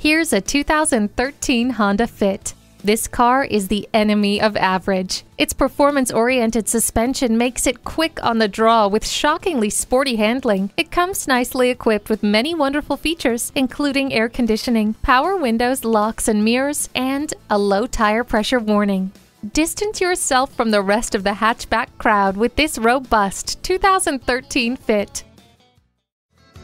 Here's a 2013 Honda Fit. This car is the enemy of average. Its performance oriented suspension makes it quick on the draw with shockingly sporty handling. It comes nicely equipped with many wonderful features, including air conditioning, power windows, locks and mirrors, and a low tire pressure warning. Distance yourself from the rest of the hatchback crowd with this robust 2013 Fit.